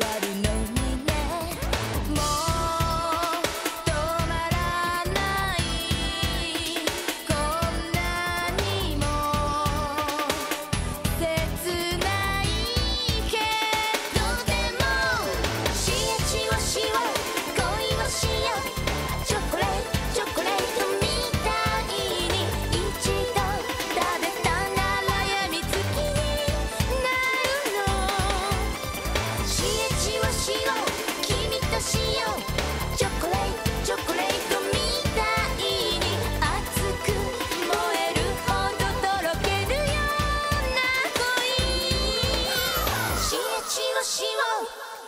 ride. Emo!